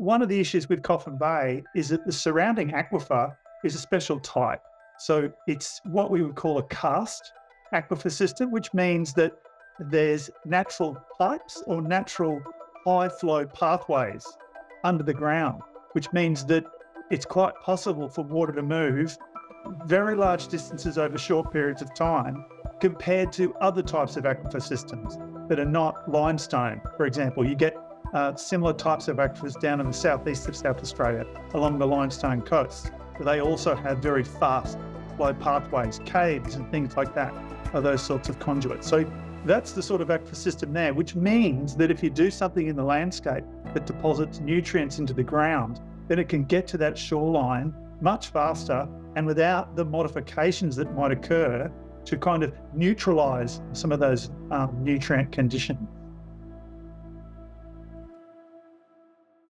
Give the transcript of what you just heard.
one of the issues with Coffin Bay is that the surrounding aquifer is a special type. So it's what we would call a karst aquifer system, which means that there's natural pipes or natural high flow pathways under the ground, which means that it's quite possible for water to move very large distances over short periods of time compared to other types of aquifer systems that are not limestone. For example, you get uh, similar types of aquifers down in the southeast of South Australia along the limestone coast. They also have very fast flow pathways, caves, and things like that are those sorts of conduits. So that's the sort of aquifer system there, which means that if you do something in the landscape that deposits nutrients into the ground, then it can get to that shoreline much faster and without the modifications that might occur to kind of neutralize some of those um, nutrient conditions.